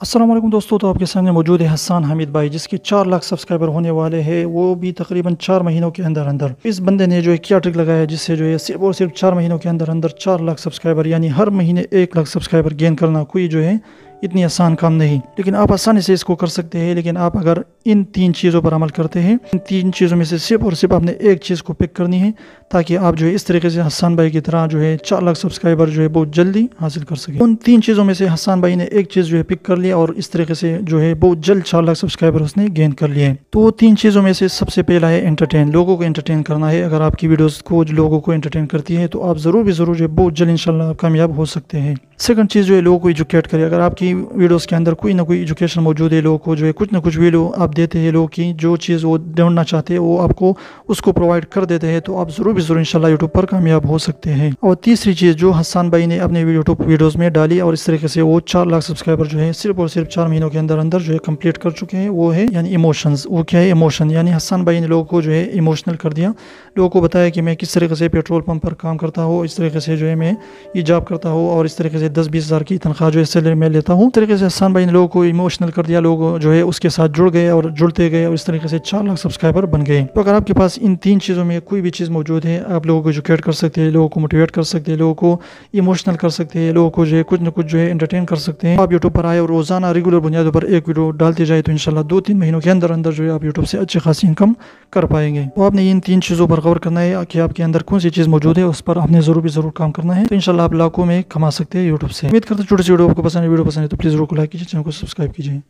असलम दोस्तों तो आपके सामने मौजूद है हसान हमीद भाई, जिसके चार लाख सब्सक्राइबर होने वाले हैं। वो भी तकरीबन चार महीनों के अंदर अंदर। इस बंदे ने जो है क्या ट्रिक लगाया जिससे जो है सिर्फ़ और सिर्फ़ चार महीनों के अंदर अंदर चार लाख सब्सक्राइबर यानी हर महीने एक लाख सब्सक्राइबर गेन करना कोई जो है इतनी आसान काम नहीं। लेकिन आप आसानी से इसको कर सकते हैं। लेकिन आप अगर इन तीन चीज़ों पर अमल करते हैं, इन तीन चीज़ों में से सिर्फ़ और सिर्फ़ आपने एक चीज़ को पिक करनी है, ताकि आप जो है इस तरीके से हसान भाई की तरह जो है चार लाख सब्सक्राइबर जो है बहुत जल्दी हासिल कर सके। उन तीन चीज़ों में से हसान भाई ने एक चीज़ जो है पिक कर लिया और इस तरीके से जो है बहुत जल्द चार लाख सब्सक्राइबर उसने गेन कर लिए तो तीन चीज़ों में से सबसे पहला है एंटरटेन लोगों को एंटरटेन करना है। अगर आपकी वीडियोज़ को लोगों को एंटरटेन करती है तो आप ज़रूर भी ज़रूर जो है बहुत जल्द इंशाल्लाह कामयाब हो सकते हैं। सेकंड चीज़ जो है लोगों को एजुकेट करे। अगर आपकी वीडियोस के अंदर कोई ना कोई एजुकेशन मौजूद है लोगों को, जो है कुछ ना कुछ वीडियो आप देते हैं लोगों की, जो चीज़ वो ढूंढना चाहते हैं, वो आपको उसको प्रोवाइड कर देते हैं तो आप ज़रूर भी ज़रूर इंशाल्लाह यूट्यूब पर कामयाब हो सकते हैं। और तीसरी चीज़ जो हसान भाई ने अपने यूट्यूब वीडियोज़ में डाली, और इस तरीके से वो चार लाख सब्सक्राइबर जो है, सिर्फ़ और सिर्फ़ चार महीनों के अंदर अंदर जो है कंप्लीट कर चुके हैं, वो है यानी इमोशंस वो क्या है इमोशन यानी हसान भाई ने लोगों को जो है इमोशनल कर दिया। लोगों को बताया कि मैं किस तरीके से पेट्रोल पंप पर काम करता हूँ, इस तरीके से जो है मैं ये जॉब करता हूँ, और इस तरीके से दस बीस हज़ार की तनख्वाह जो है सैलरी मैं लेता हूँ। इस तरीके से हसान भाई ने लोगों को इमोशनल कर दिया लोग जो है, उसके साथ जुड़ गए और जुड़ते गए और इस तरीके से चार लाख सब्सक्राइबर बन गए। तो अगर आपके पास इन तीन चीज़ों में कोई भी चीज़ मौजूद है, आप लोगों को एजुकेट कर सकते हैं, लोगों को मोटिवेट कर सकते हैं, लोगों को इमोशनल कर सकते हैं, लोगों को जो है कुछ ना कुछ जो है एंटरटेन कर सकते हैं। आप यूट्यूब पर आए और रोज़ाना रेगुलर बुनियादों पर एक वीडियो डालते जाए तो इनशाला दो तीन महीनों के अंदर अंदर जो है आप यूट्यूब से अच्छी खासी इनकम कर पाएँगे। तो आपने इन तीन चीज़ों पर गौर करना है कि आपके अंदर कौन सी चीज़ मौजूद है, उस पर आपने ज़रूर भी ज़रूर काम करना है। तो इनशाला आप लाखों में कमा सकते हैं यूट्यूब से। उम्मीद करते छोटी सी वीडियो आपको पसंद है वीडियो पसंद है तो प्लीज़ को लाइक कीजिए चैनल को सब्सक्राइब कीजिए।